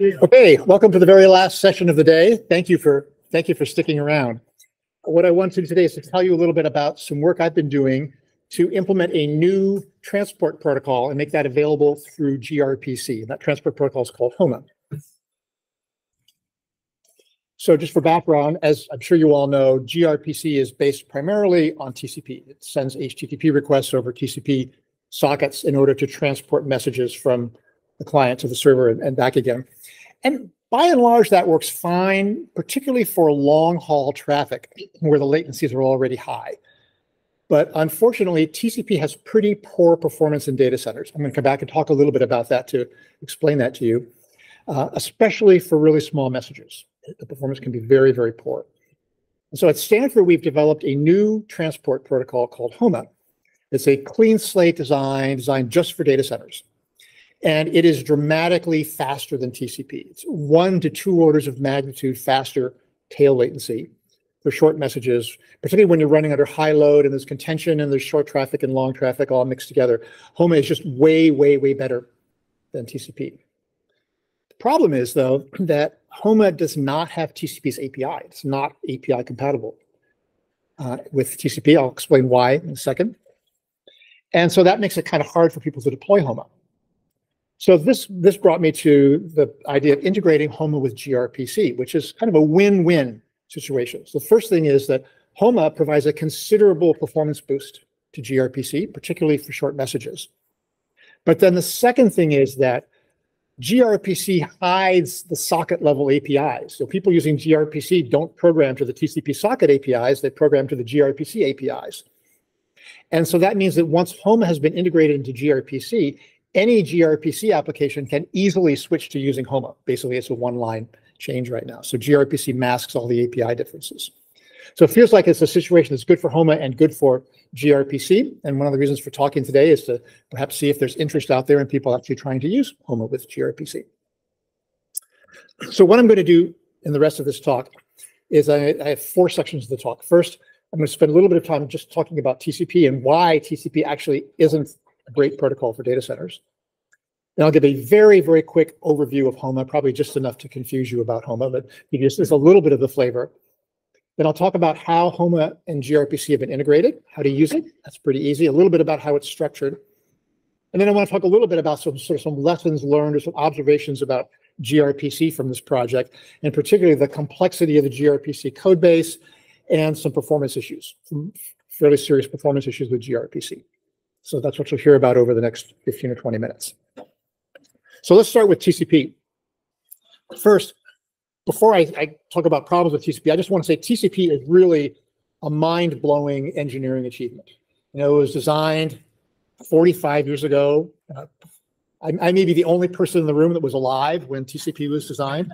Okay, welcome to the very last session of the day. Thank you for thank you for sticking around. What I want to do today is to tell you a little bit about some work I've been doing to implement a new transport protocol and make that available through gRPC. That transport protocol is called HOMA. So just for background, as I'm sure you all know, gRPC is based primarily on TCP. It sends HTTP requests over TCP sockets in order to transport messages from the client to the server and, and back again. And by and large, that works fine, particularly for long haul traffic where the latencies are already high. But unfortunately, TCP has pretty poor performance in data centers. I'm going to come back and talk a little bit about that to explain that to you, uh, especially for really small messages. The performance can be very, very poor. And so at Stanford, we've developed a new transport protocol called HOMA. It's a clean slate design designed just for data centers and it is dramatically faster than TCP. It's one to two orders of magnitude faster tail latency for short messages, particularly when you're running under high load and there's contention and there's short traffic and long traffic all mixed together. HOMA is just way, way, way better than TCP. The problem is, though, that HOMA does not have TCP's API. It's not API compatible uh, with TCP. I'll explain why in a second. And so that makes it kind of hard for people to deploy HOMA. So this, this brought me to the idea of integrating HOMA with gRPC, which is kind of a win-win situation. So the first thing is that HOMA provides a considerable performance boost to gRPC, particularly for short messages. But then the second thing is that gRPC hides the socket level APIs. So people using gRPC don't program to the TCP socket APIs, they program to the gRPC APIs. And so that means that once HOMA has been integrated into gRPC, any gRPC application can easily switch to using HOMA. Basically, it's a one-line change right now. So gRPC masks all the API differences. So it feels like it's a situation that's good for HOMA and good for gRPC. And one of the reasons for talking today is to perhaps see if there's interest out there in people actually trying to use HOMA with gRPC. So what I'm going to do in the rest of this talk is I, I have four sections of the talk. First, I'm going to spend a little bit of time just talking about TCP and why TCP actually isn't great protocol for data centers. Then I'll give a very, very quick overview of HOMA, probably just enough to confuse you about HOMA, but just as a little bit of the flavor. Then I'll talk about how HOMA and gRPC have been integrated, how to use it. That's pretty easy. A little bit about how it's structured. And then I want to talk a little bit about some sort of some lessons learned or some observations about gRPC from this project, and particularly the complexity of the gRPC code base and some performance issues, some fairly serious performance issues with gRPC. So that's what you'll hear about over the next 15 or 20 minutes. So let's start with TCP. First, before I, I talk about problems with TCP, I just want to say TCP is really a mind-blowing engineering achievement. You know, it was designed 45 years ago. Uh, I, I may be the only person in the room that was alive when TCP was designed.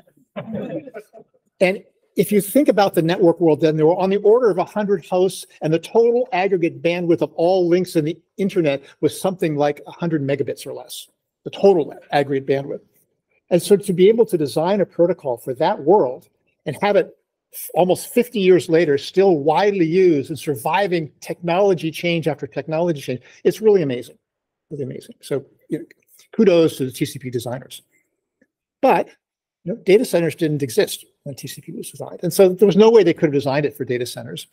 and if you think about the network world, then there were on the order of 100 hosts, and the total aggregate bandwidth of all links in the internet was something like 100 megabits or less, the total aggregate bandwidth. And so to be able to design a protocol for that world and have it almost 50 years later still widely used and surviving technology change after technology change, it's really amazing, really amazing. So you know, kudos to the TCP designers. But you know, data centers didn't exist when TCP was designed. And so there was no way they could have designed it for data centers.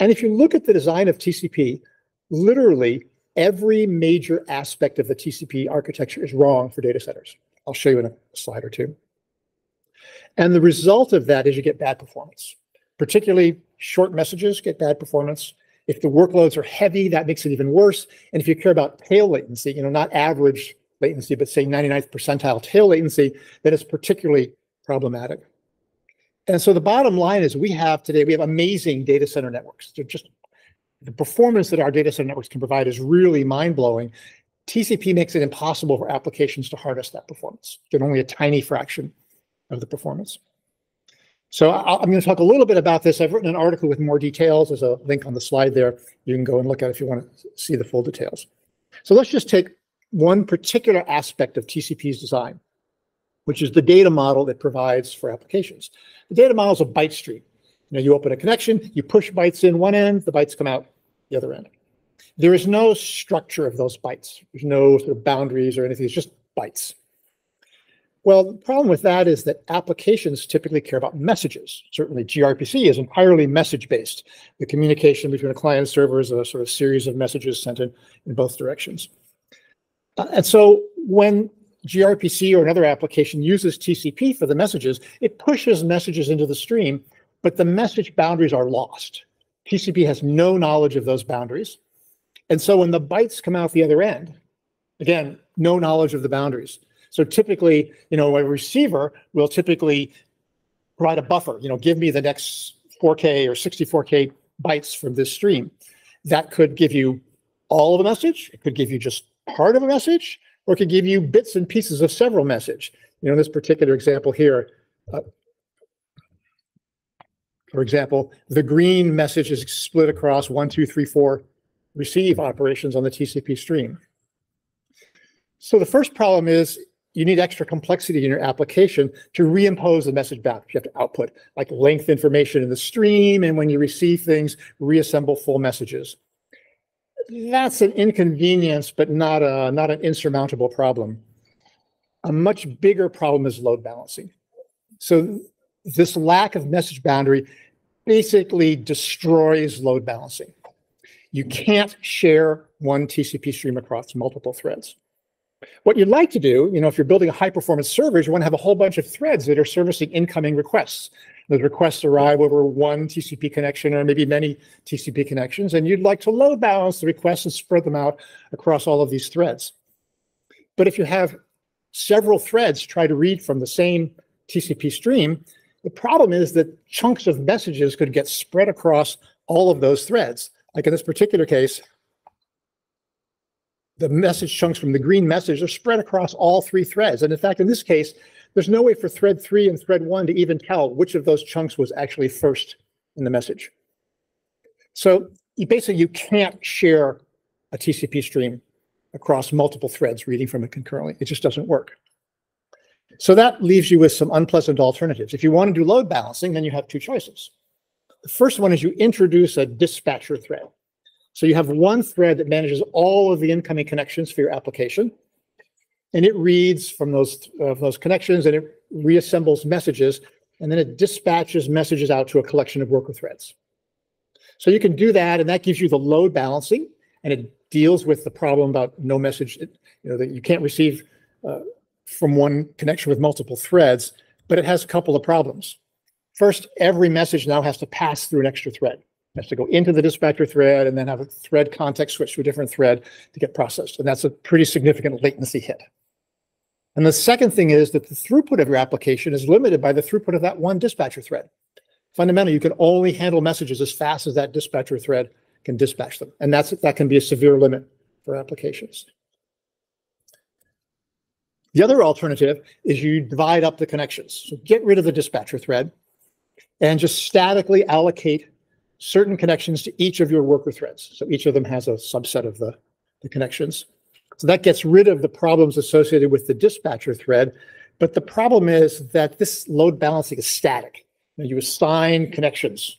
And if you look at the design of TCP, literally every major aspect of the TCP architecture is wrong for data centers. I'll show you in a slide or two. And the result of that is you get bad performance, particularly short messages get bad performance. If the workloads are heavy, that makes it even worse. And if you care about tail latency, you know, not average latency, but say 99th percentile tail latency, then it's particularly problematic. And so the bottom line is we have today, we have amazing data center networks. They're just the performance that our data center networks can provide is really mind-blowing. TCP makes it impossible for applications to harness that performance. Get only a tiny fraction of the performance. So i am going to talk a little bit about this. I've written an article with more details. There's a link on the slide there. You can go and look at if you want to see the full details. So let's just take one particular aspect of TCP's design, which is the data model it provides for applications. The data model is a byte stream. You know, you open a connection, you push bytes in one end, the bytes come out the other end. There is no structure of those bytes. There's no sort of boundaries or anything. It's just bytes. Well, the problem with that is that applications typically care about messages. Certainly gRPC is entirely message-based. The communication between a client and server is a sort of series of messages sent in, in both directions. Uh, and so when gRPC or another application uses TCP for the messages, it pushes messages into the stream, but the message boundaries are lost. TCP has no knowledge of those boundaries. And so when the bytes come out the other end, again, no knowledge of the boundaries. So typically, you know, a receiver will typically provide a buffer, you know, give me the next 4K or 64K bytes from this stream. That could give you all of a message. It could give you just part of a message, or could give you bits and pieces of several message. You know, in this particular example here, uh, for example, the green message is split across one, two, three, four receive operations on the TCP stream. So the first problem is you need extra complexity in your application to reimpose the message back. You have to output like length information in the stream, and when you receive things, reassemble full messages. That's an inconvenience, but not a not an insurmountable problem. A much bigger problem is load balancing. So this lack of message boundary basically destroys load balancing. You can't share one TCP stream across multiple threads. What you'd like to do, you know, if you're building a high performance server, you want to have a whole bunch of threads that are servicing incoming requests. Those requests arrive over one TCP connection or maybe many TCP connections, and you'd like to load balance the requests and spread them out across all of these threads. But if you have several threads try to read from the same TCP stream, the problem is that chunks of messages could get spread across all of those threads. Like in this particular case, the message chunks from the green message are spread across all three threads. And in fact, in this case, there's no way for thread three and thread one to even tell which of those chunks was actually first in the message. So you basically, you can't share a TCP stream across multiple threads reading from it concurrently. It just doesn't work. So that leaves you with some unpleasant alternatives. If you want to do load balancing, then you have two choices. The first one is you introduce a dispatcher thread. So you have one thread that manages all of the incoming connections for your application. And it reads from those, uh, those connections and it reassembles messages. And then it dispatches messages out to a collection of worker threads. So you can do that, and that gives you the load balancing, and it deals with the problem about no message, you know, that you can't receive uh, from one connection with multiple threads, but it has a couple of problems. First, every message now has to pass through an extra thread It has to go into the dispatcher thread and then have a thread context switch to a different thread to get processed. And that's a pretty significant latency hit. And the second thing is that the throughput of your application is limited by the throughput of that one dispatcher thread. Fundamentally, you can only handle messages as fast as that dispatcher thread can dispatch them. And that's that can be a severe limit for applications. The other alternative is you divide up the connections. So get rid of the dispatcher thread and just statically allocate certain connections to each of your worker threads. So each of them has a subset of the, the connections. So that gets rid of the problems associated with the dispatcher thread. But the problem is that this load balancing is static. You, you assign connections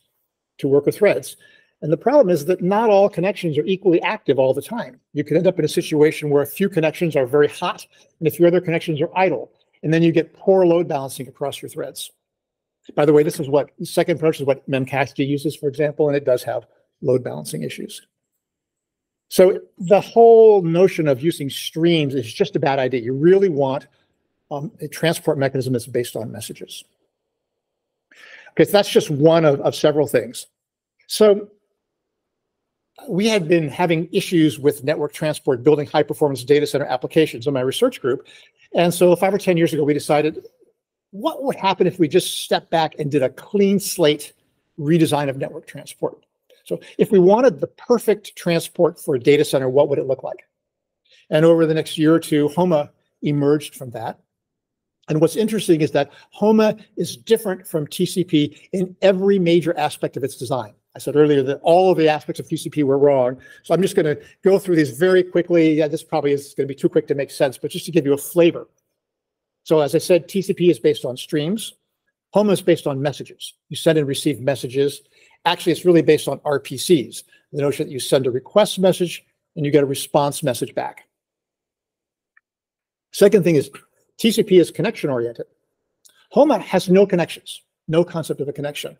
to worker threads. And the problem is that not all connections are equally active all the time. You could end up in a situation where a few connections are very hot and a few other connections are idle. And then you get poor load balancing across your threads. By the way, this is what second approach is what Memcached uses, for example, and it does have load balancing issues. So the whole notion of using streams is just a bad idea. You really want um, a transport mechanism that's based on messages. Okay, so that's just one of, of several things. So we had been having issues with network transport building high performance data center applications in my research group. And so five or 10 years ago, we decided what would happen if we just stepped back and did a clean slate redesign of network transport? So if we wanted the perfect transport for a data center, what would it look like? And over the next year or two, HOMA emerged from that. And what's interesting is that HOMA is different from TCP in every major aspect of its design. I said earlier that all of the aspects of TCP were wrong. So I'm just going to go through these very quickly. Yeah, this probably is going to be too quick to make sense, but just to give you a flavor. So as I said, TCP is based on streams. HOMA is based on messages. You send and receive messages. Actually, it's really based on RPCs, the notion that you send a request message and you get a response message back. Second thing is TCP is connection oriented. HOMA has no connections, no concept of a connection.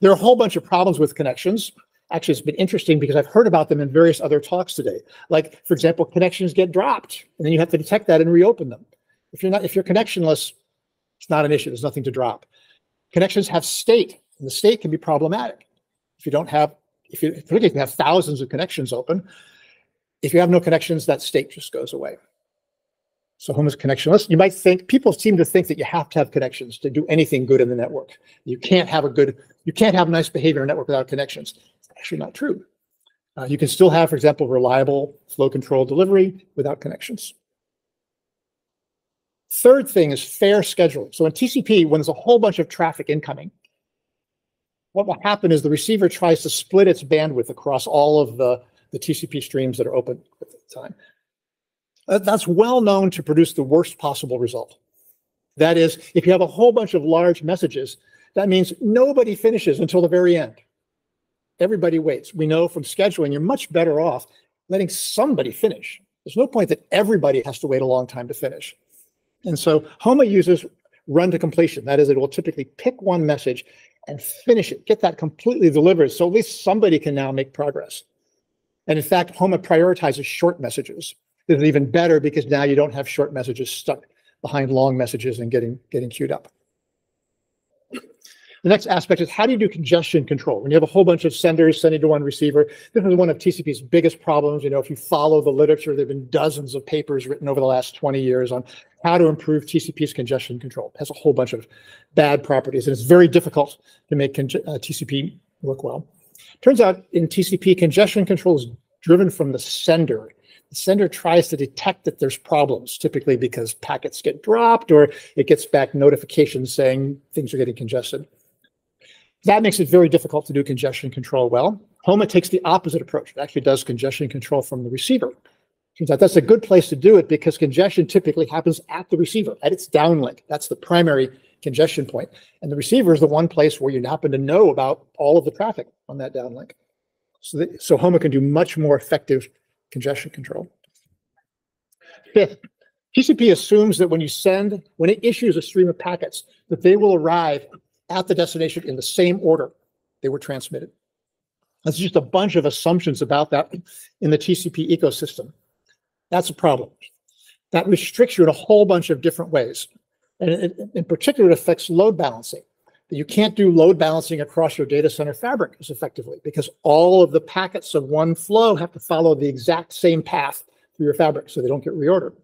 There are a whole bunch of problems with connections. Actually, it's been interesting because I've heard about them in various other talks today. Like, for example, connections get dropped, and then you have to detect that and reopen them. If you're not, if you're connectionless, it's not an issue. There's nothing to drop. Connections have state, and the state can be problematic. If you don't have, if you particularly if you have thousands of connections open, if you have no connections, that state just goes away. So HOMA is connectionless. You might think people seem to think that you have to have connections to do anything good in the network. You can't have a good, you can't have nice behavior in a network without connections. It's actually not true. Uh, you can still have, for example, reliable flow control delivery without connections. Third thing is fair scheduling. So in TCP, when there's a whole bunch of traffic incoming, what will happen is the receiver tries to split its bandwidth across all of the, the TCP streams that are open at the time. That's well known to produce the worst possible result. That is, if you have a whole bunch of large messages, that means nobody finishes until the very end. Everybody waits. We know from scheduling, you're much better off letting somebody finish. There's no point that everybody has to wait a long time to finish. And so HOMA uses run to completion. That is, it will typically pick one message and finish it, get that completely delivered. So at least somebody can now make progress. And in fact, HOMA prioritizes short messages. This is even better because now you don't have short messages stuck behind long messages and getting, getting queued up. The next aspect is how do you do congestion control? When you have a whole bunch of senders sending to one receiver, this is one of TCP's biggest problems. You know, if you follow the literature, there have been dozens of papers written over the last 20 years on how to improve TCP's congestion control. It has a whole bunch of bad properties, and it's very difficult to make uh, TCP work well. Turns out in TCP, congestion control is driven from the sender. The sender tries to detect that there's problems, typically because packets get dropped or it gets back notifications saying things are getting congested. That makes it very difficult to do congestion control well. HOMA takes the opposite approach. It actually does congestion control from the receiver. Turns out that's a good place to do it because congestion typically happens at the receiver, at its downlink. That's the primary congestion point. And the receiver is the one place where you happen to know about all of the traffic on that downlink. So, that, so HOMA can do much more effective congestion control. Fifth, TCP assumes that when you send, when it issues a stream of packets, that they will arrive at the destination in the same order they were transmitted. That's just a bunch of assumptions about that in the TCP ecosystem. That's a problem. That restricts you in a whole bunch of different ways. And it, in particular, it affects load balancing. You can't do load balancing across your data center fabric as effectively because all of the packets of one flow have to follow the exact same path through your fabric so they don't get reordered.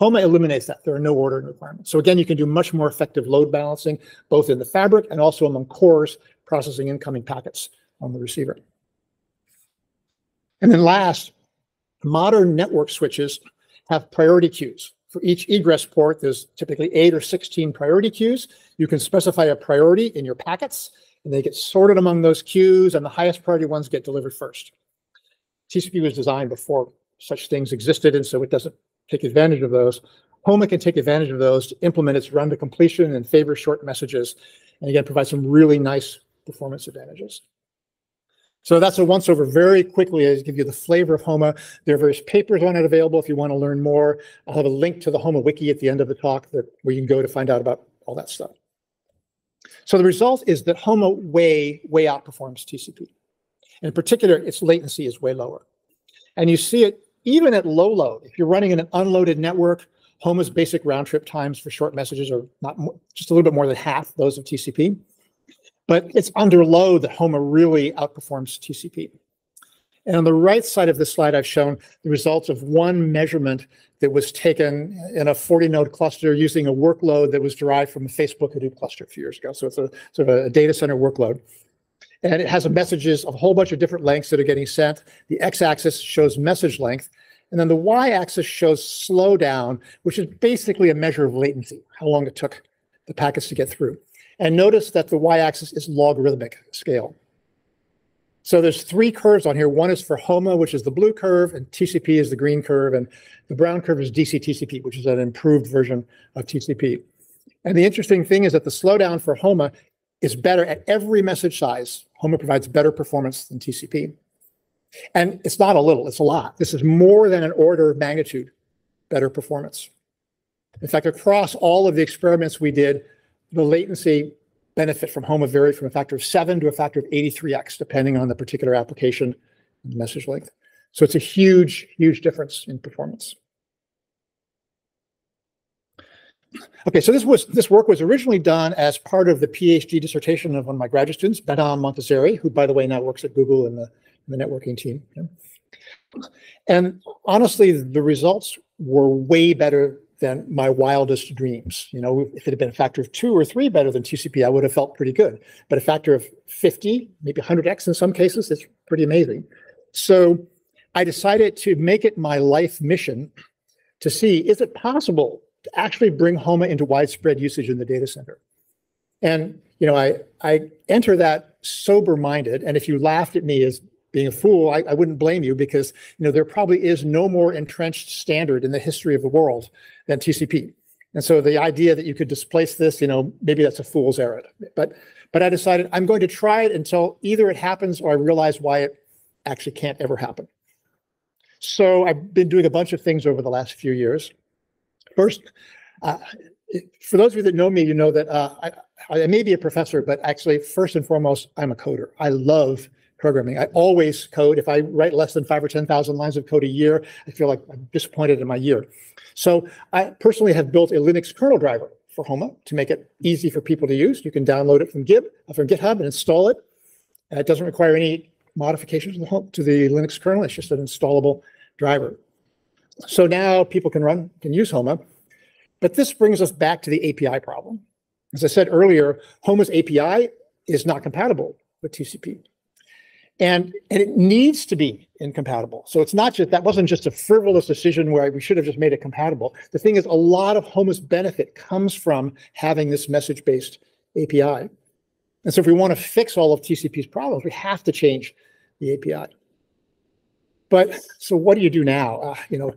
HOMA eliminates that. There are no ordering requirements. So again, you can do much more effective load balancing, both in the fabric and also among cores processing incoming packets on the receiver. And then last, modern network switches have priority queues. For each egress port, there's typically eight or 16 priority queues. You can specify a priority in your packets, and they get sorted among those queues, and the highest priority ones get delivered first. TCP was designed before such things existed, and so it doesn't take advantage of those. HOMA can take advantage of those to implement its run to completion and favor short messages, and again, provide some really nice performance advantages. So that's a once over very quickly I give you the flavor of HOMA. There are various papers on it available if you want to learn more. I'll have a link to the HOMA wiki at the end of the talk that where you can go to find out about all that stuff. So the result is that HOMA way, way outperforms TCP. In particular, its latency is way lower. And you see it even at low load, if you're running in an unloaded network, HOMA's basic round trip times for short messages are not just a little bit more than half those of TCP. But it's under load that HOMA really outperforms TCP. And on the right side of the slide, I've shown the results of one measurement that was taken in a 40 node cluster using a workload that was derived from a Facebook Hadoop cluster a few years ago. So it's a sort of a data center workload and it has messages of a whole bunch of different lengths that are getting sent. The x-axis shows message length, and then the y-axis shows slowdown, which is basically a measure of latency, how long it took the packets to get through. And notice that the y-axis is logarithmic scale. So there's three curves on here. One is for HOMA, which is the blue curve, and TCP is the green curve, and the brown curve is DC TCP, which is an improved version of TCP. And the interesting thing is that the slowdown for HOMA is better at every message size. HOMA provides better performance than TCP. And it's not a little, it's a lot. This is more than an order of magnitude better performance. In fact, across all of the experiments we did, the latency benefit from HOMA varied from a factor of seven to a factor of 83x, depending on the particular application and message length. So it's a huge, huge difference in performance. Okay, so this was this work was originally done as part of the PhD dissertation of one of my graduate students, Behnam Montazeri, who, by the way, now works at Google in the, in the networking team. And honestly, the results were way better than my wildest dreams. You know, if it had been a factor of two or three better than TCP, I would have felt pretty good. But a factor of 50, maybe 100x in some cases, is pretty amazing. So I decided to make it my life mission to see, is it possible to actually bring HOMA into widespread usage in the data center? And, you know, I, I enter that sober-minded, and if you laughed at me as being a fool, I, I, wouldn't blame you because you know there probably is no more entrenched standard in the history of the world than TCP. And so the idea that you could displace this, you know, maybe that's a fool's errand. But but I decided I'm going to try it until either it happens or I realize why it actually can't ever happen. So I've been doing a bunch of things over the last few years. First, uh, for those of you that know me, you know that uh, I, I may be a professor, but actually, first and foremost, I'm a coder. I love programming. I always code. If I write less than five or 10,000 lines of code a year, I feel like I'm disappointed in my year. So I personally have built a Linux kernel driver for Homa to make it easy for people to use. You can download it from Gib, uh, from GitHub and install it. Uh, it doesn't require any modifications to the Linux kernel. It's just an installable driver. So now people can run, can use Homa. But this brings us back to the API problem. As I said earlier, Homa's API is not compatible with TCP. And, and it needs to be incompatible. So it's not just, that wasn't just a frivolous decision where we should have just made it compatible. The thing is a lot of Homa's benefit comes from having this message-based API. And so if we want to fix all of TCP's problems, we have to change the API. But so what do you do now? Uh, you know,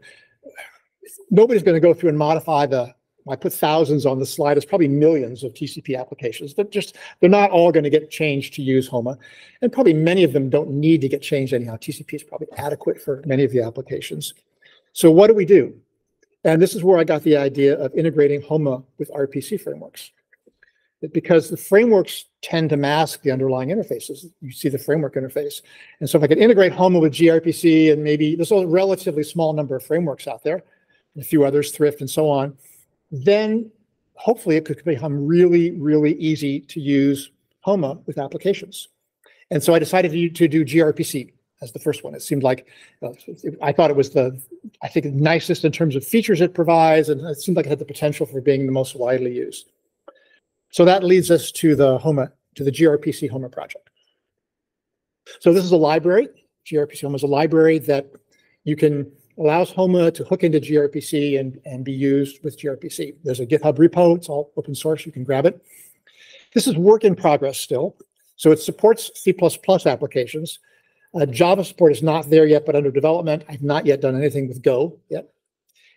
nobody's going to go through and modify the I put thousands on the slide. It's probably millions of TCP applications. They're just, they're not all going to get changed to use HOMA. And probably many of them don't need to get changed anyhow. TCP is probably adequate for many of the applications. So what do we do? And this is where I got the idea of integrating HOMA with RPC frameworks. Because the frameworks tend to mask the underlying interfaces. You see the framework interface. And so if I could integrate HOMA with gRPC and maybe there's a relatively small number of frameworks out there, a few others, Thrift and so on, then hopefully it could become really, really easy to use HOMA with applications. And so I decided to, to do gRPC as the first one. It seemed like, uh, I thought it was the, I think, nicest in terms of features it provides, and it seemed like it had the potential for being the most widely used. So that leads us to the HOMA, to the gRPC HOMA project. So this is a library. gRPC HOMA is a library that you can allows HOMA to hook into gRPC and, and be used with gRPC. There's a GitHub repo. It's all open source. You can grab it. This is work in progress still. So it supports C++ applications. Uh, Java support is not there yet, but under development. I've not yet done anything with Go yet.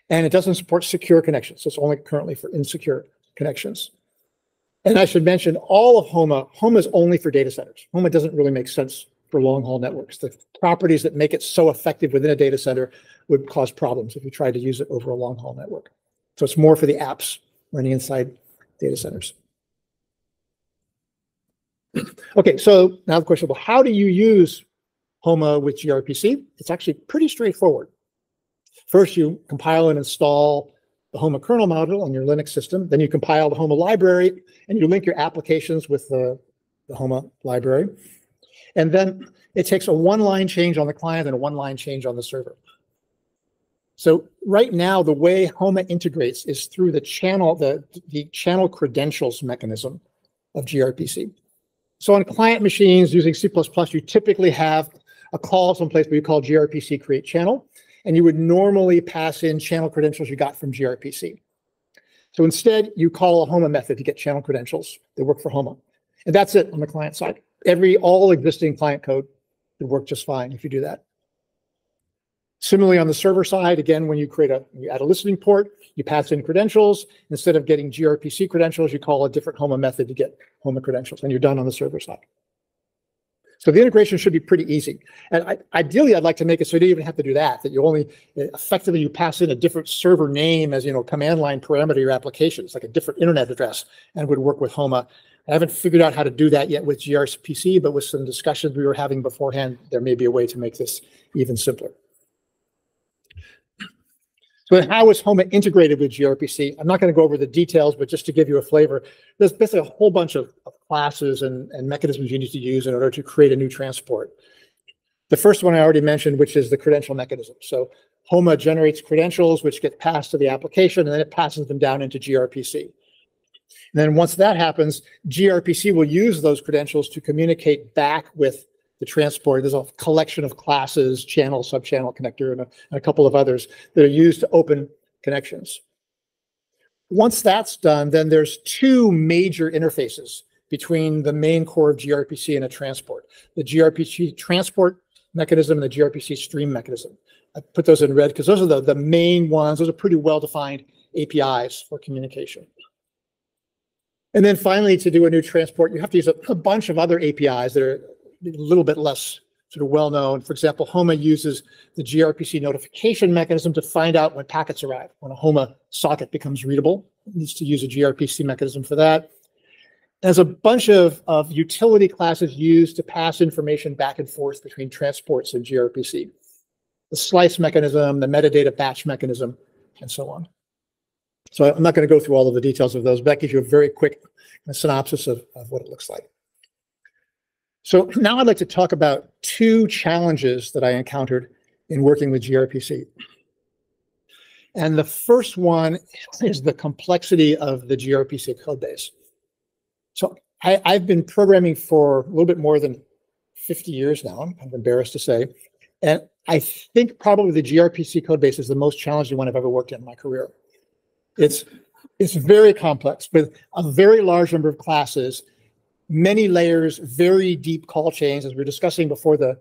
And it doesn't support secure connections. So it's only currently for insecure connections. And I should mention all of HOMA, HOMA is only for data centers. HOMA doesn't really make sense for long haul networks. The properties that make it so effective within a data center would cause problems if you tried to use it over a long haul network. So it's more for the apps running inside data centers. okay, so now the question, well, how do you use HOMA with gRPC? It's actually pretty straightforward. First, you compile and install the HOMA kernel module on your Linux system. Then you compile the HOMA library and you link your applications with the, the HOMA library. And then it takes a one-line change on the client and a one-line change on the server. So right now, the way HOMA integrates is through the channel, the, the channel credentials mechanism of gRPC. So on client machines using C++, you typically have a call someplace where you call gRPC create channel, and you would normally pass in channel credentials you got from gRPC. So instead, you call a HOMA method to get channel credentials that work for HOMA. And that's it on the client side. Every, all existing client code would work just fine if you do that. Similarly, on the server side, again, when you create a, you add a listening port, you pass in credentials. Instead of getting gRPC credentials, you call a different HOMA method to get HOMA credentials, and you're done on the server side. So the integration should be pretty easy. And I, ideally, I'd like to make it so you don't even have to do that, that you only eh, effectively you pass in a different server name as, you know, command line parameter your applications, like a different internet address and would work with HOMA. I haven't figured out how to do that yet with gRPC, but with some discussions we were having beforehand, there may be a way to make this even simpler. So how is HOMA integrated with gRPC? I'm not going to go over the details, but just to give you a flavor, there's basically a whole bunch of, of classes and, and mechanisms you need to use in order to create a new transport. The first one I already mentioned, which is the credential mechanism. So HOMA generates credentials, which get passed to the application, and then it passes them down into gRPC. And then once that happens, gRPC will use those credentials to communicate back with the transport. There's a collection of classes, channel, subchannel connector, and a, and a couple of others that are used to open connections. Once that's done, then there's two major interfaces between the main core of gRPC and a transport. The gRPC transport mechanism and the gRPC stream mechanism. I put those in red because those are the, the main ones. Those are pretty well-defined APIs for communication. And then finally, to do a new transport, you have to use a, a bunch of other APIs that are a little bit less sort of well known. For example, HOMA uses the gRPC notification mechanism to find out when packets arrive. When a HOMA socket becomes readable, needs to use a gRPC mechanism for that. There's a bunch of, of utility classes used to pass information back and forth between transports and gRPC. The slice mechanism, the metadata batch mechanism, and so on. So I'm not going to go through all of the details of those, but that gives you a very quick synopsis of, of what it looks like. So now I'd like to talk about two challenges that I encountered in working with gRPC. And the first one is the complexity of the gRPC code base. So I, have been programming for a little bit more than 50 years now, I'm embarrassed to say. And I think probably the gRPC code base is the most challenging one I've ever worked in, in my career. It's, it's very complex with a very large number of classes many layers, very deep call chains. As we were discussing before the,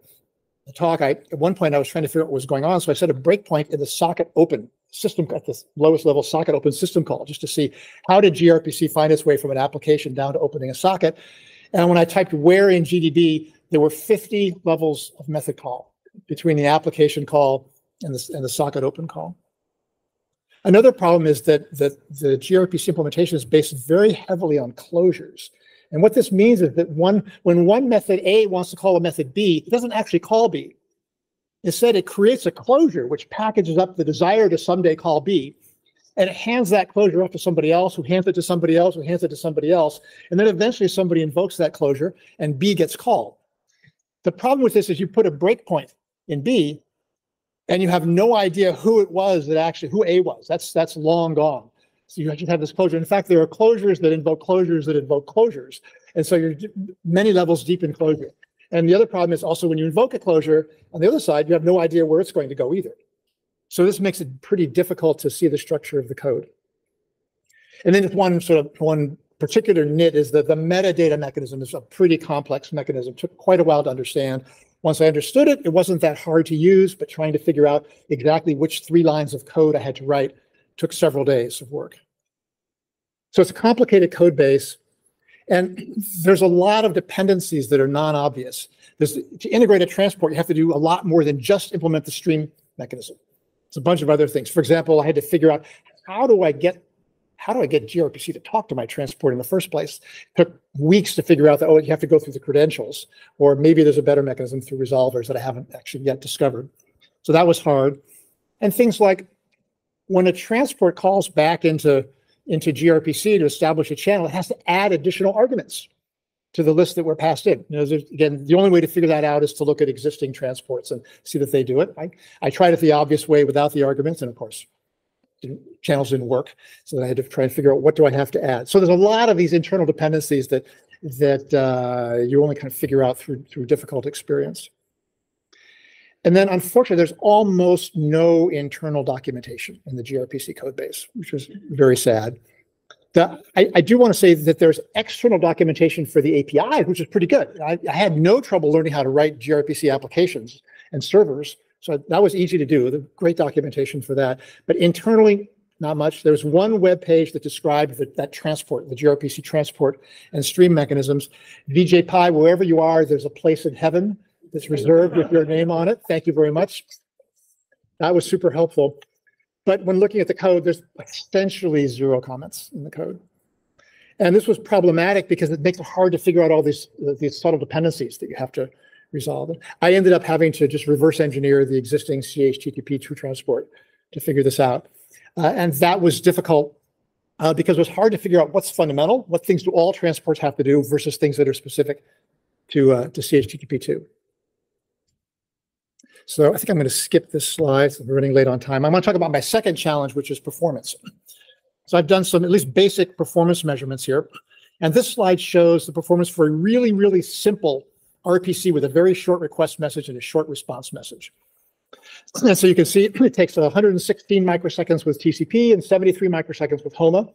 the talk, I at one point I was trying to figure out what was going on. So I set a breakpoint in the socket open system at the lowest level socket open system call just to see how did gRPC find its way from an application down to opening a socket. And when I typed where in GDB, there were 50 levels of method call between the application call and the, and the socket open call. Another problem is that, that the gRPC implementation is based very heavily on closures. And what this means is that one, when one method A wants to call a method B, it doesn't actually call B. Instead, it creates a closure which packages up the desire to someday call B, and it hands that closure off to somebody else, who hands it to somebody else, who hands it to somebody else, and then eventually somebody invokes that closure, and B gets called. The problem with this is you put a breakpoint in B, and you have no idea who it was that actually who A was. That's that's long gone. So you actually have this closure. In fact, there are closures that invoke closures that invoke closures. And so you're many levels deep in closure. And the other problem is also when you invoke a closure, on the other side, you have no idea where it's going to go either. So this makes it pretty difficult to see the structure of the code. And then one sort of one particular nit is that the metadata mechanism is a pretty complex mechanism. It took quite a while to understand. Once I understood it, it wasn't that hard to use, but trying to figure out exactly which three lines of code I had to write took several days of work. So it's a complicated code base. And there's a lot of dependencies that are non-obvious. To integrate a transport, you have to do a lot more than just implement the stream mechanism. It's a bunch of other things. For example, I had to figure out how do I get how do I get gRPC to talk to my transport in the first place? It took weeks to figure out that, oh, you have to go through the credentials, or maybe there's a better mechanism through resolvers that I haven't actually yet discovered. So that was hard. And things like when a transport calls back into, into gRPC to establish a channel, it has to add additional arguments to the list that were passed in. You know, again, the only way to figure that out is to look at existing transports and see that they do it. I, I tried it the obvious way without the arguments, and of course, didn't, channels didn't work. So then I had to try and figure out what do I have to add. So there's a lot of these internal dependencies that that uh, you only kind of figure out through through difficult experience. And then unfortunately, there's almost no internal documentation in the gRPC code base, which is very sad. The, I, I, do want to say that there's external documentation for the API, which is pretty good. I, I, had no trouble learning how to write gRPC applications and servers. So that was easy to do, the great documentation for that. But internally, not much. There's one web page that described the, that transport, the gRPC transport and stream mechanisms. Vijay Pai, wherever you are, there's a place in heaven that's reserved with your name on it. Thank you very much. That was super helpful. But when looking at the code, there's essentially zero comments in the code. And this was problematic because it makes it hard to figure out all these, these subtle dependencies that you have to resolve. I ended up having to just reverse engineer the existing CHTTP2 transport to figure this out. Uh, and that was difficult uh, because it was hard to figure out what's fundamental, what things do all transports have to do versus things that are specific to, uh, to CHTTP2. So I think I'm going to skip this slide. We're running late on time. I'm going to talk about my second challenge, which is performance. So I've done some at least basic performance measurements here. And this slide shows the performance for a really, really simple RPC with a very short request message and a short response message. And so you can see it takes 116 microseconds with TCP and 73 microseconds with HOMA.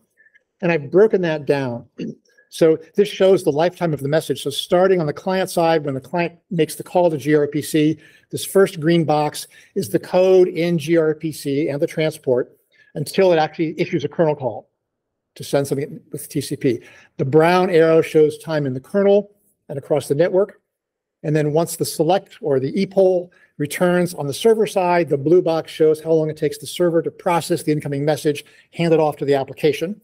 And I've broken that down. So this shows the lifetime of the message. So starting on the client side, when the client makes the call to gRPC, this first green box is the code in gRPC and the transport until it actually issues a kernel call to send something with TCP. The brown arrow shows time in the kernel and across the network. And then once the select or the epoll returns on the server side, the blue box shows how long it takes the server to process the incoming message, hand it off to the application.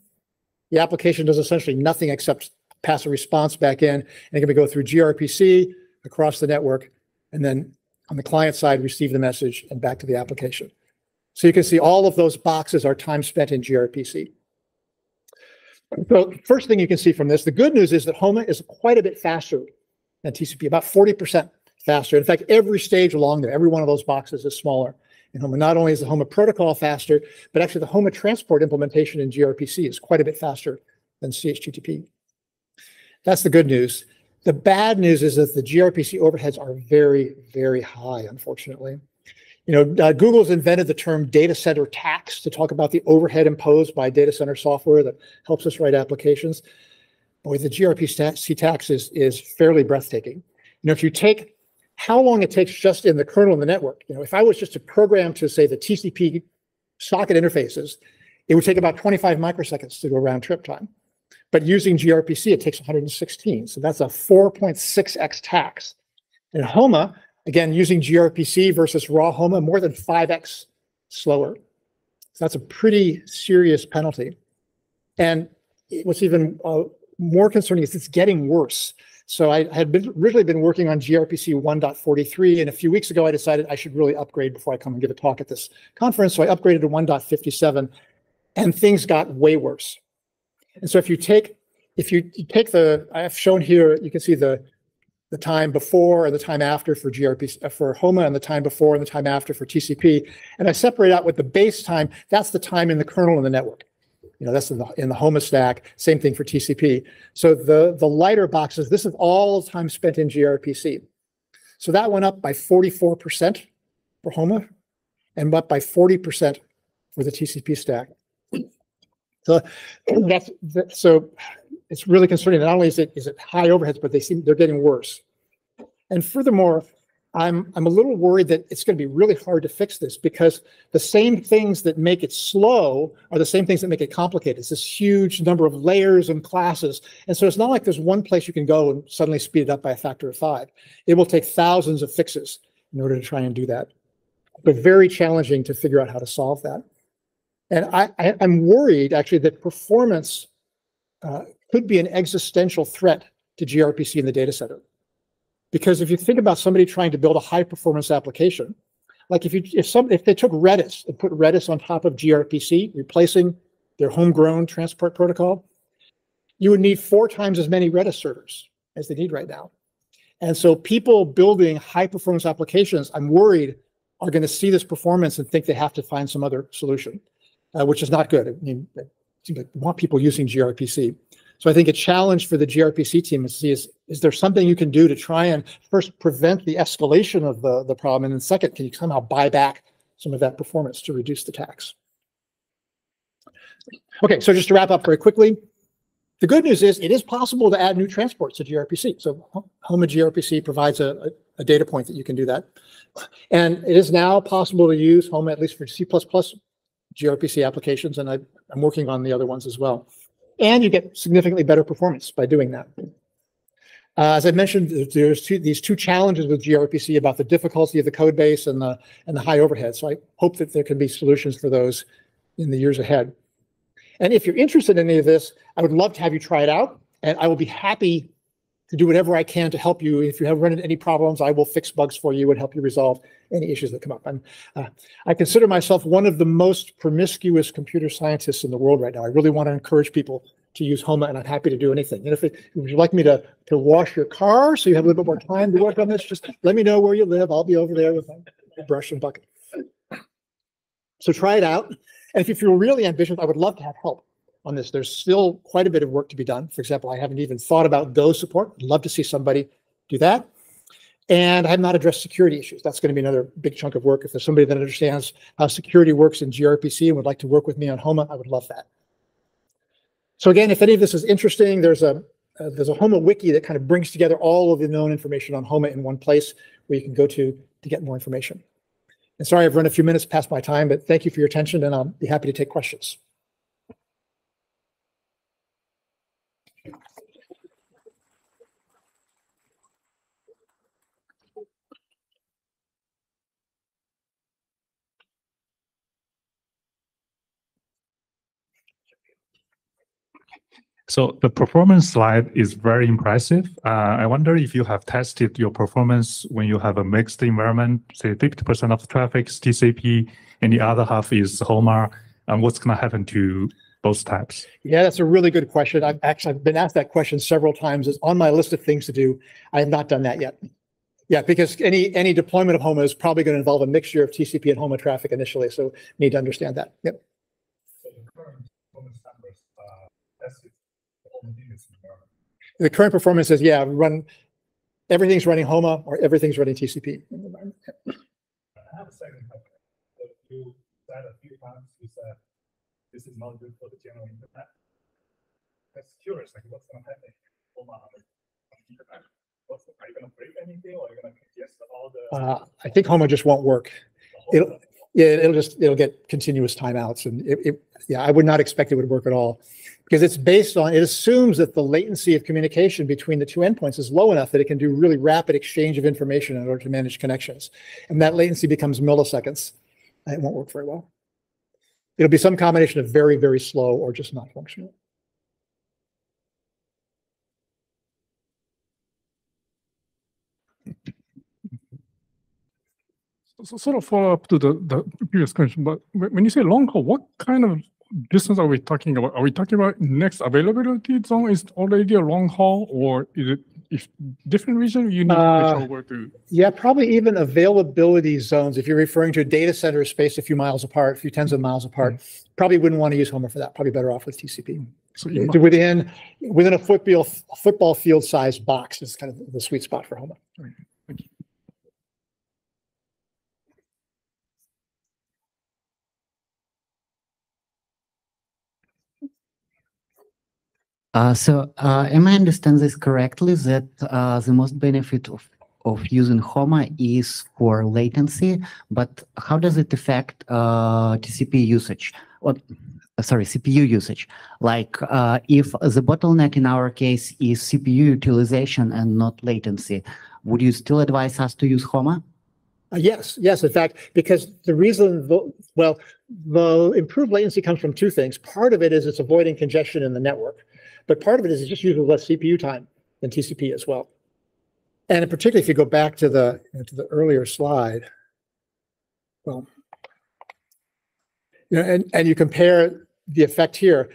The application does essentially nothing except pass a response back in, and it can go through gRPC across the network, and then on the client side, receive the message and back to the application. So you can see all of those boxes are time spent in gRPC. So first thing you can see from this, the good news is that HOMA is quite a bit faster than TCP, about 40% faster. In fact, every stage along there, every one of those boxes is smaller in HOMA. Not only is the HOMA protocol faster, but actually the HOMA transport implementation in gRPC is quite a bit faster than CHTTP. That's the good news. The bad news is that the gRPC overheads are very, very high, unfortunately. You know, uh, Google's invented the term data center tax to talk about the overhead imposed by data center software that helps us write applications boy, the gRPC tax is, is fairly breathtaking. You know, if you take how long it takes just in the kernel and the network, you know, if I was just to program to say the TCP socket interfaces, it would take about 25 microseconds to do a round trip time. But using gRPC, it takes 116. So that's a 4.6x tax. In HOMA, again, using gRPC versus raw HOMA, more than 5x slower. So that's a pretty serious penalty. And what's even uh, more concerning is it's getting worse. So I had been, originally been working on gRPC 1.43, and a few weeks ago I decided I should really upgrade before I come and give a talk at this conference. So I upgraded to 1.57, and things got way worse. And so if you take if you, take the I have shown here, you can see the the time before and the time after for gRPC uh, for HOMA and the time before and the time after for TCP, and I separate out with the base time. That's the time in the kernel and the network. You know, that's in the, in the HOMA stack. Same thing for TCP. So the, the lighter boxes, this is all time spent in gRPC. So that went up by 44% for HOMA and up by 40% for the TCP stack. So that's so it's really concerning. Not only is it is it high overheads, but they seem they're getting worse. And furthermore, I'm I'm a little worried that it's going to be really hard to fix this because the same things that make it slow are the same things that make it complicated. It's this huge number of layers and classes. And so it's not like there's one place you can go and suddenly speed it up by a factor of five. It will take thousands of fixes in order to try and do that. But very challenging to figure out how to solve that. And I, I, am worried actually that performance uh, could be an existential threat to gRPC in the data center. Because if you think about somebody trying to build a high performance application, like if you if some if they took Redis and put Redis on top of gRPC, replacing their homegrown transport protocol, you would need four times as many Redis servers as they need right now. And so people building high performance applications, I'm worried, are going to see this performance and think they have to find some other solution, uh, which is not good. I mean, we want people using gRPC. So I think a challenge for the gRPC team is to see is, is there something you can do to try and first prevent the escalation of the, the problem? And then second, can you somehow buy back some of that performance to reduce the tax? Okay, so just to wrap up very quickly, the good news is it is possible to add new transports to gRPC. So HOMA gRPC provides a, a, data point that you can do that. And it is now possible to use HOMA, at least for C++ gRPC applications, and I, I'm working on the other ones as well. And you get significantly better performance by doing that. Uh, as I mentioned, there's two, these two challenges with gRPC about the difficulty of the code base and the, and the high overhead. So I hope that there can be solutions for those in the years ahead. And if you're interested in any of this, I would love to have you try it out. And I will be happy to do whatever I can to help you. If you have run into any problems, I will fix bugs for you and help you resolve any issues that come up. And uh, I consider myself one of the most promiscuous computer scientists in the world right now. I really want to encourage people to use Homa, and I'm happy to do anything. And if, it, if you'd like me to, to wash your car so you have a little bit more time to work on this, just let me know where you live. I'll be over there with a brush and bucket. So try it out. And if you're really ambitious, I would love to have help on this. There's still quite a bit of work to be done. For example, I haven't even thought about Go support. I'd love to see somebody do that. And I have not addressed security issues. That's going to be another big chunk of work. If there's somebody that understands how security works in gRPC and would like to work with me on HOMA, I would love that. So again, if any of this is interesting, there's a uh, there's a HOMA wiki that kind of brings together all of the known information on HOMA in one place where you can go to to get more information. And sorry, I've run a few minutes past my time, but thank you for your attention, and I'll be happy to take questions. So the performance slide is very impressive. Uh, I wonder if you have tested your performance when you have a mixed environment, say 50% of the traffic is TCP and the other half is HOMA, and what's going to happen to both types? Yeah, that's a really good question. I've actually I've been asked that question several times. It's on my list of things to do. I have not done that yet. Yeah, because any any deployment of HOMA is probably going to involve a mixture of TCP and HOMA traffic initially, so need to understand that. Yep. The current performance is, yeah, run, everything's running HOMA or everything's running TCP. I have a second question. So you said a few times, you said this is not good for the general internet. That's curious, like what's gonna happen HOMA on the internet? What's, are you gonna break anything or are you gonna congest all the? Uh, I think HOMA just won't work. It'll, yeah, it'll just, it'll get continuous timeouts and it, it, yeah, I would not expect it would work at all because it's based on, it assumes that the latency of communication between the two endpoints is low enough that it can do really rapid exchange of information in order to manage connections. And that latency becomes milliseconds. It won't work very well. It'll be some combination of very, very slow or just not functional. So sort of follow up to the, the previous question, but when you say long haul, what kind of distance are we talking about? Are we talking about next availability zone is already a long haul, or is it if different region you need Uh, to? Yeah, probably even availability zones. If you're referring to a data center spaced a few miles apart, a few tens of miles apart, probably wouldn't want to use Homa for that. Probably better off with TCP. So Within, within a football, football field size box is kind of the sweet spot for Homa. Uh, so, uh, am I understand this correctly that uh, the most benefit of, of using HOMA is for latency, but how does it affect uh, TCP usage? Uh, sorry, CPU usage? Like uh, if the bottleneck in our case is CPU utilization and not latency, would you still advise us to use HOMA? Uh, yes, yes. In fact, because the reason, well, the improved latency comes from two things. Part of it is it's avoiding congestion in the network, but part of it is it just uses less CPU time than TCP as well. And in particular, if you go back to the to the earlier slide, well, you know, and and you compare the effect here.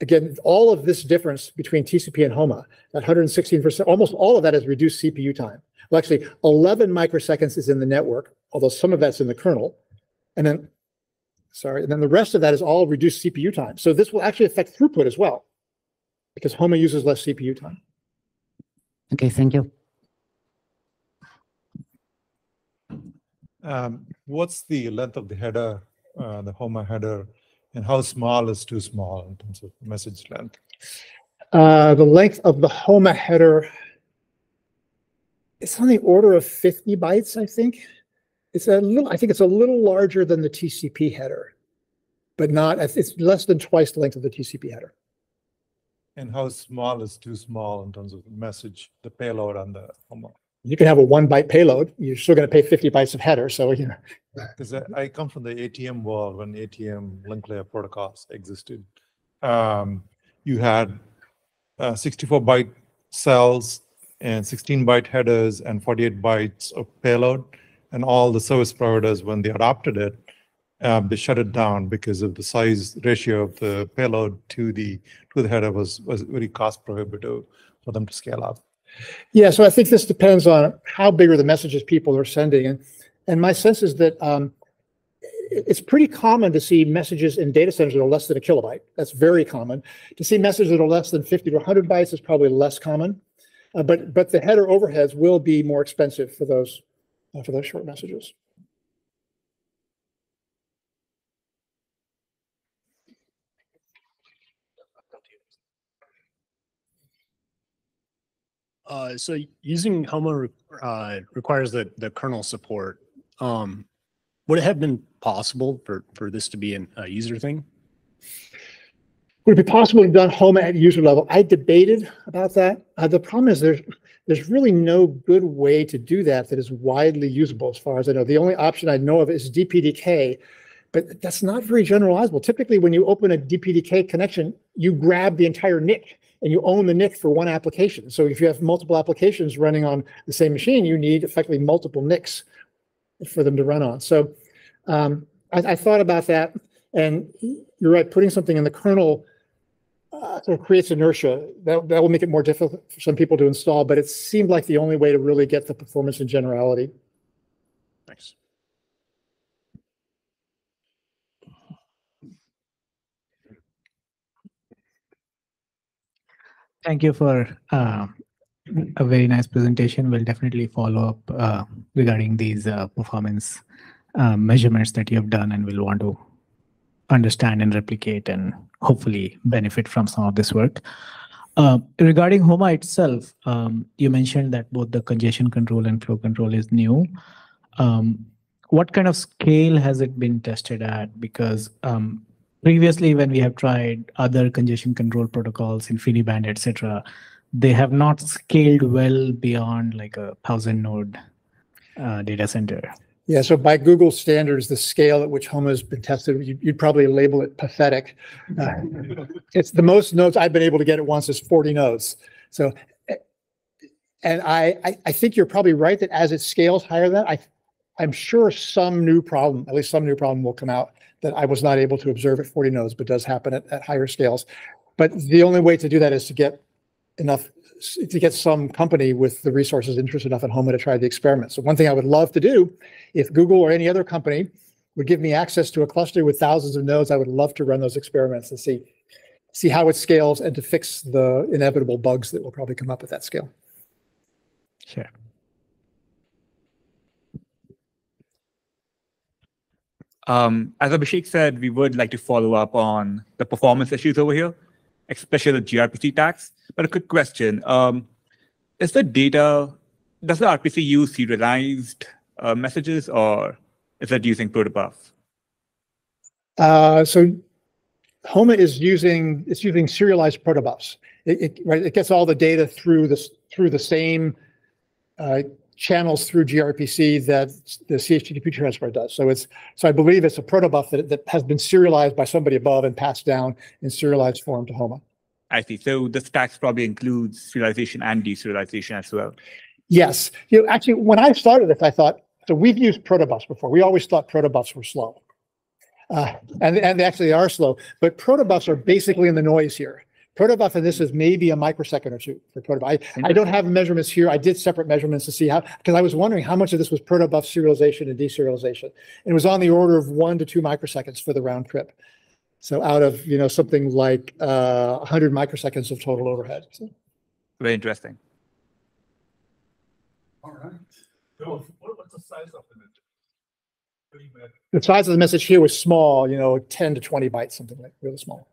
Again, all of this difference between TCP and HOMA, that 116%, almost all of that is reduced CPU time. Well, actually, 11 microseconds is in the network, although some of that's in the kernel. And then, sorry, and then the rest of that is all reduced CPU time. So this will actually affect throughput as well, because HOMA uses less CPU time. Okay, thank you. Um, what's the length of the header, uh, the HOMA header, and how small is too small in terms of message length? Uh, the length of the HOMA header, it's on the order of 50 bytes, I think. It's a little, I think it's a little larger than the TCP header. but not, it's less than twice the length of the TCP header. And how small is too small in terms of the message, the payload on the HOMA? You can have a one byte payload. You're still going to pay 50 bytes of header. So, you know, Because I, I come from the ATM world when ATM link layer protocols existed. Um, you had uh, 64 byte cells and 16 byte headers and 48 bytes of payload. And all the service providers, when they adopted it, um, they shut it down because of the size ratio of the payload to the to the header was was very cost prohibitive for them to scale up. Yeah, so I think this depends on how big are the messages people are sending. And, and my sense is that um, it's pretty common to see messages in data centers that are less than a kilobyte. That's very common. To see messages that are less than 50 to 100 bytes is probably less common. Uh, but, but the header overheads will be more expensive for those, uh, for those short messages. Uh, so using re- uh, requires the, the kernel support. Um, would it have been possible for, for this to be an, a user thing? Would it be possible to have done Homa at user level? I debated about that. Uh, the problem is there's there's really no good way to do that that is widely usable as far as I know. The only option I know of is DPDK, but that's not very generalizable. Typically, when you open a DPDK connection, you grab the entire NIC and you own the NIC for one application. So if you have multiple applications running on the same machine, you need effectively multiple NICs for them to run on. So um, I, I thought about that, and you're right. Putting something in the kernel uh, sort of creates inertia. That, that will make it more difficult for some people to install, but it seemed like the only way to really get the performance in generality. Thanks. Thank you for uh, a very nice presentation. We'll definitely follow up uh, regarding these uh, performance uh, measurements that you have done, and we'll want to understand and replicate and hopefully benefit from some of this work. Uh, regarding HOMA itself, um, you mentioned that both the congestion control and flow control is new. Um, what kind of scale has it been tested at? Because um, previously when we have tried other congestion control protocols InfiniBand, etc., they have not scaled well beyond like a thousand node uh, data center. Yeah, so by Google standards, the scale at which Homa has been tested, you'd, probably label it pathetic. Uh, it's the most nodes I've been able to get at once is 40 nodes. So, and I, I, I think you're probably right that as it scales higher than that, I, I'm sure some new problem, at least some new problem will come out that I was not able to observe at 40 nodes, but does happen at, at higher scales. But the only way to do that is to get enough to get some company with the resources interested enough at Homa to try the experiment. So one thing I would love to do, if Google or any other company would give me access to a cluster with thousands of nodes, I would love to run those experiments and see see how it scales and to fix the inevitable bugs that will probably come up at that scale. Sure. Um, as Abhishek said, we would like to follow up on the performance issues over here, especially the gRPC tax. But a quick question: um, Is the data does the RPC use serialized uh, messages, or is it using protobuf? Uh, so Homa is using it's using serialized protobufs. It, it right it gets all the data through this through the same uh, channels through gRPC that the CHTTP transport does. So it's so I believe it's a protobuf that that has been serialized by somebody above and passed down in serialized form to Homa. I see. So the stacks probably includes serialization and deserialization as well. Yes, you know, actually, when I started this, I thought so. We've used protobufs before. We always thought protobufs were slow, uh, and and actually they are slow. But protobufs are basically in the noise here. Protobuf and this is maybe a microsecond or two for protobuf. I, I don't have measurements here. I did separate measurements to see how because I was wondering how much of this was protobuf serialization and deserialization. And it was on the order of one to two microseconds for the round trip. So out of you know something like uh, 100 microseconds of total overhead. So. Very interesting. All right. So what, what's the size of the message? The size of the message here was small, you know, 10 to 20 bytes, something like really small.